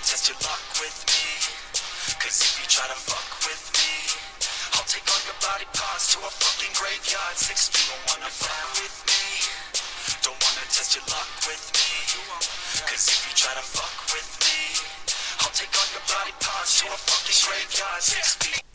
test your luck with me. Cause if you try to fuck with me I'll take all your body parts to a fucking graveyard. Six, you don't wanna fuck with me. Don't wanna test your luck with me. Cause if you try to fuck with me I'll take all your body parts to a fucking graveyard. Six feet